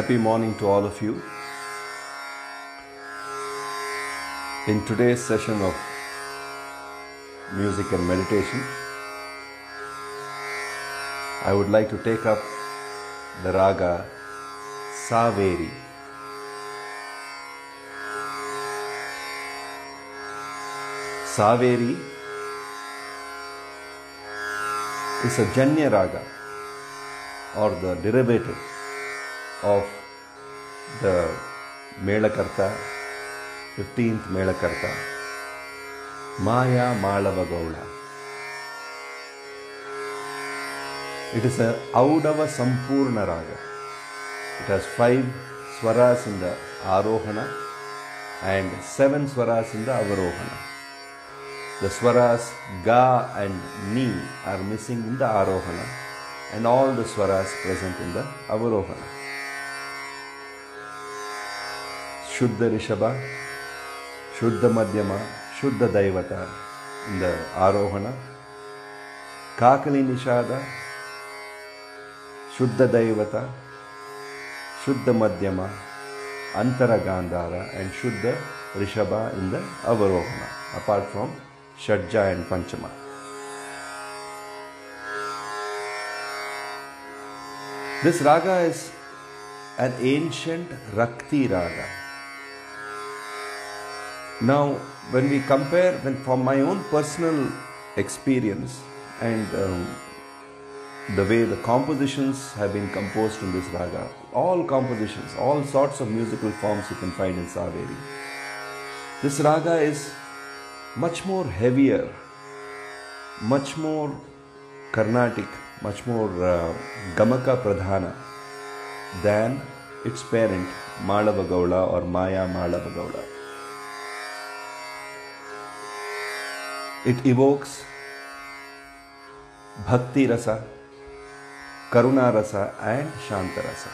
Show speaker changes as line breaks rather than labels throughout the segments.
Happy morning to all of you. In today's session of music and meditation, I would like to take up the raga Saveri. Saveri is a Janya raga or the derivative of the Melakarta, 15th Melakarta, Maya Malavagowla. It is a Audava Sampurna Raga. It has five swaras in the Arohana and seven swaras in the Avarohana. The swaras Ga and Ni are missing in the Arohana and all the swaras present in the Avarohana. ಶುದ್ಧ ರಿಷಭ ಶುದ್ಧ ಮಧ್ಯಮ ಶುದ್ಧ ದೈವತ ಇಂದ ಆರೋಹಣ ಕಾಕಲಿ ನಿಷಾದ ಶುದ್ಧ ದೈವತ ಶುದ್ಧ ಮಧ್ಯಮ ಅಂತರ ಗಾಂಧಾರ ಆ್ಯಂಡ್ ಶುದ್ಧ ರಿಷಭ in the ಅವರೋಹಣ apart from ಷಡ್ಜ and ಪಂಚಮ This raga is an ancient Rakti raga. Now, when we compare, when from my own personal experience and um, the way the compositions have been composed in this raga, all compositions, all sorts of musical forms you can find in Saveri. This raga is much more heavier, much more Carnatic, much more uh, Gamaka Pradhana than its parent Malava or Maya Malava. It evokes Bhakti Rasa, Karuna Rasa, and Shanta Rasa.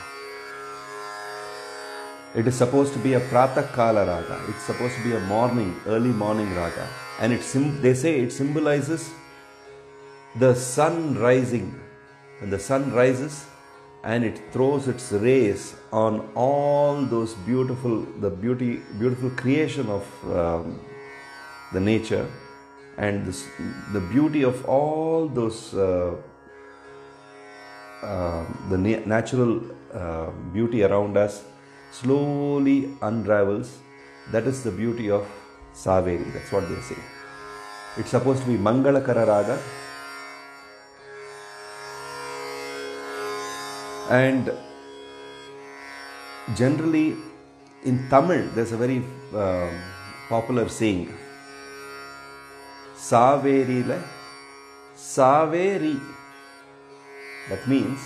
It is supposed to be a Pratah Kala Raga. It's supposed to be a morning, early morning Raga. And it sim- they say it symbolizes the sun rising. When the sun rises and it throws its rays on all those beautiful, the beauty, beautiful creation of um, the nature and this, the beauty of all those uh, uh, the na- natural uh, beauty around us slowly unravels. That is the beauty of saveri. That's what they say. It's supposed to be mangalakara raga. And generally in tamil there's a very uh, popular saying Saveri'la Saveri. That means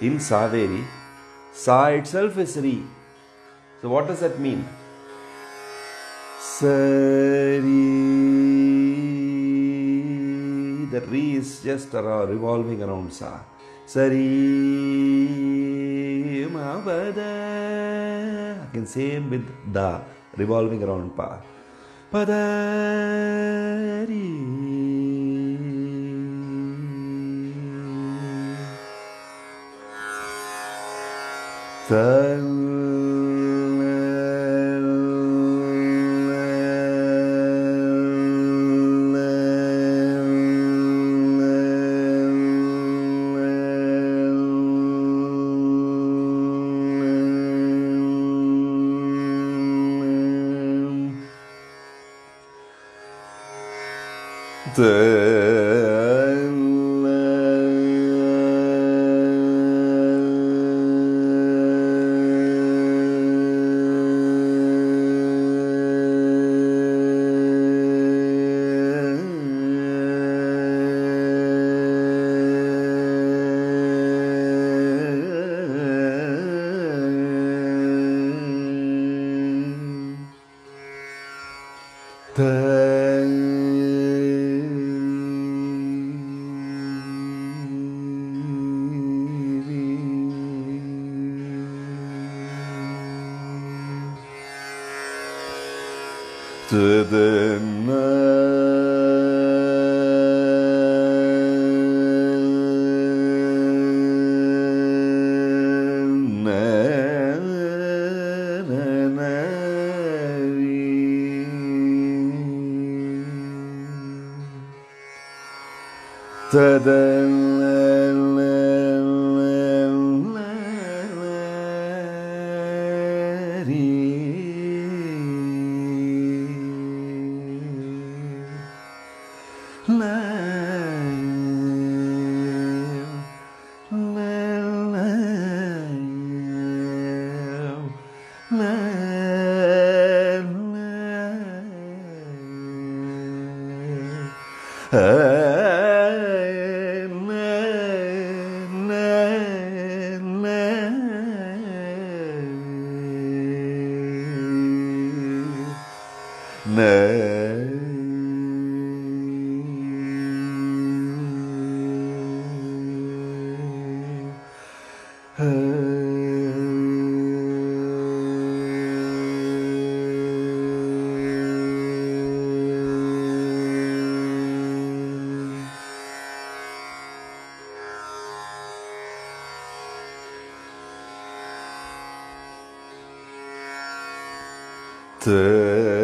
in Saveri, Sa itself is Ri. So what does that mean? Sari. The Ri is just revolving around Sa. Sari. Again, same with Da, revolving around Pa. Padari. Tau. the to the man. Let. って。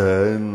ten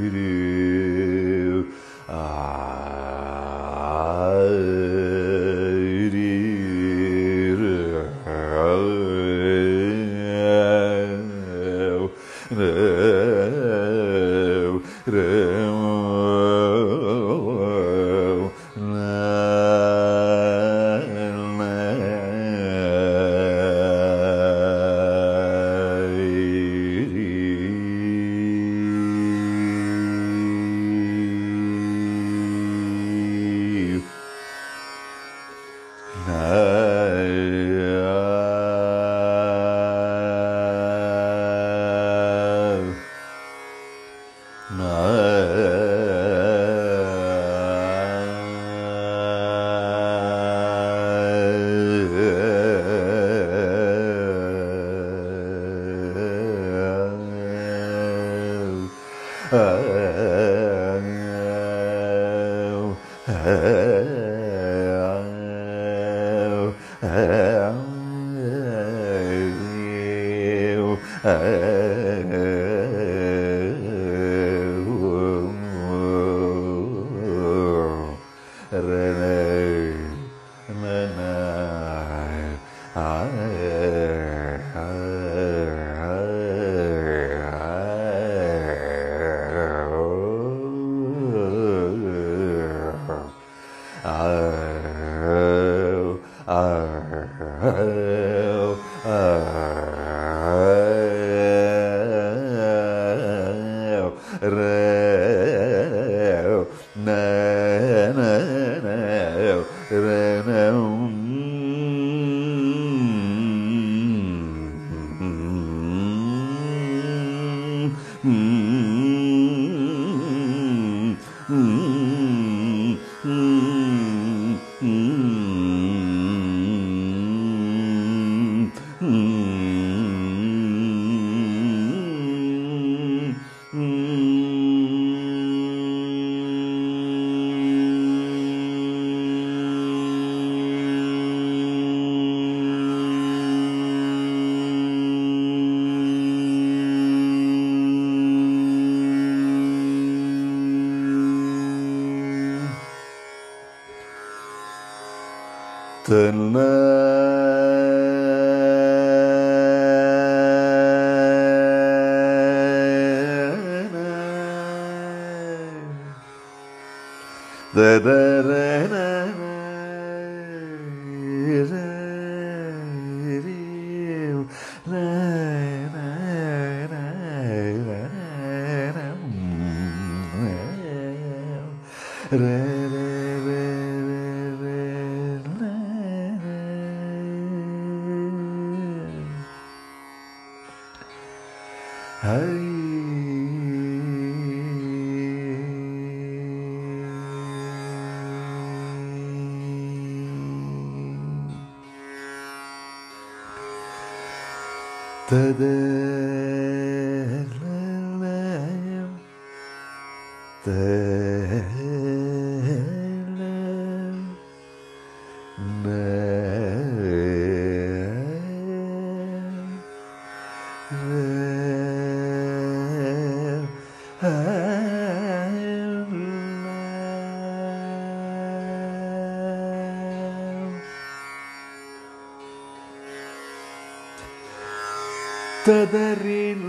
धीरे 呃 da da da तद् Tadarin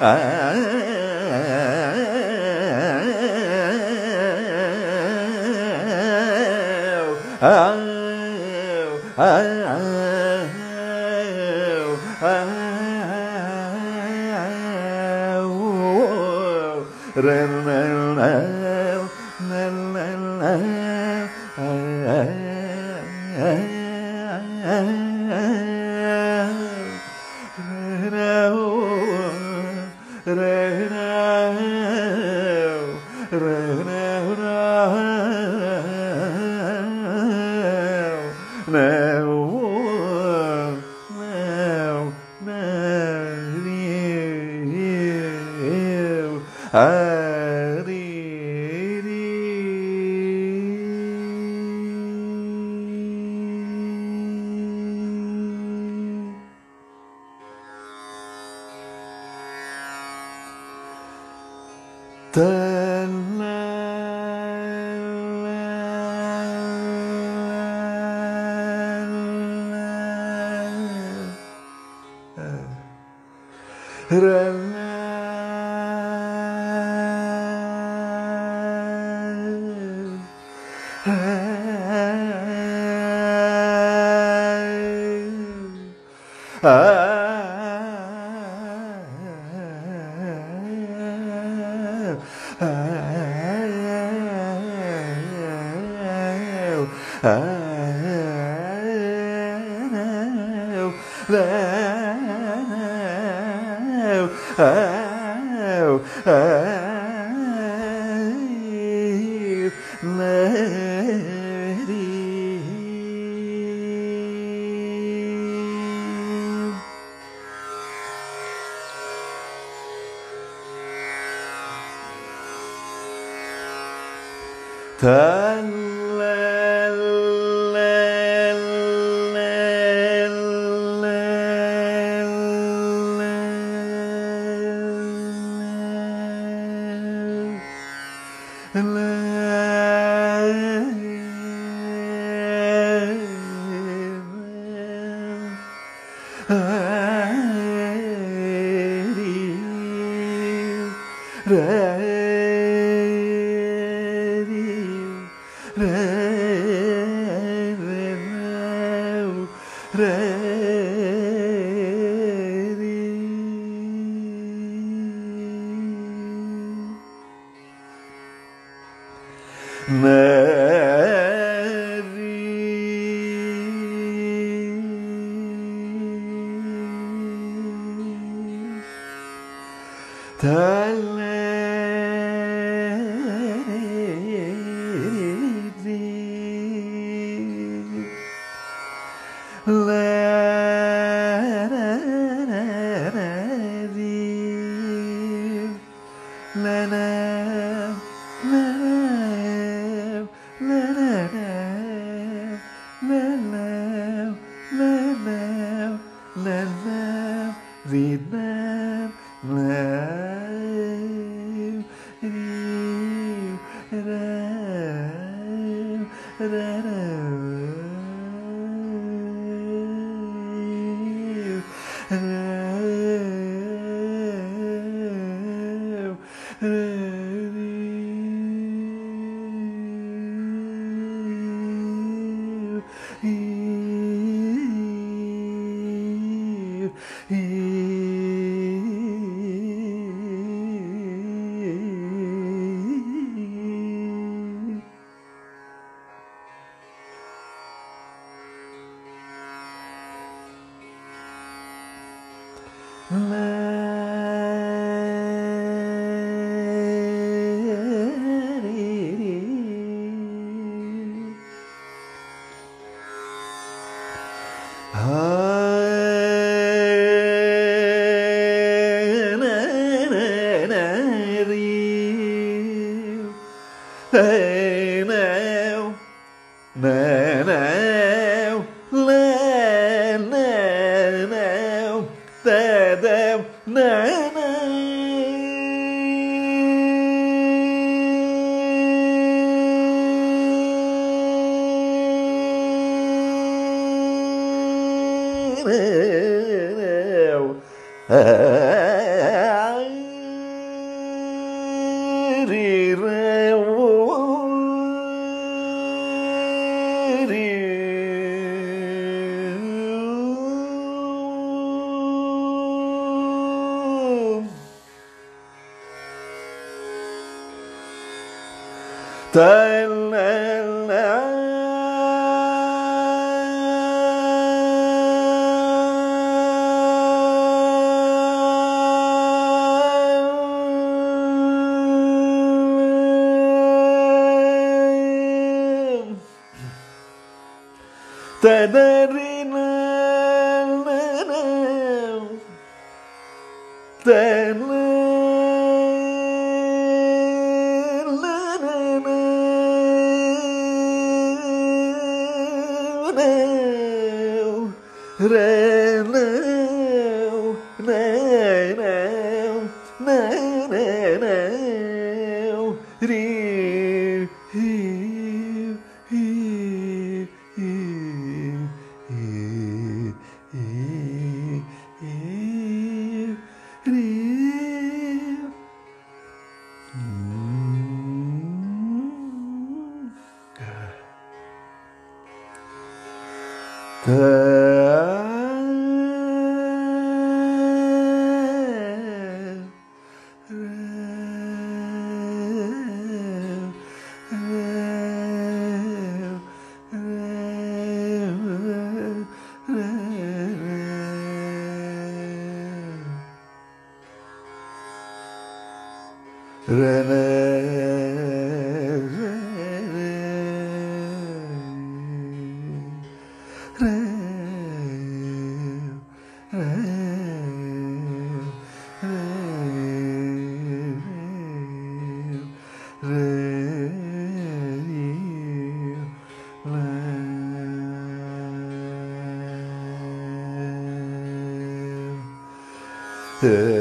ah ren Ren oh, oh, Mary. 그래. 一 da da na na ತದರಿನ Uh, பார்த்து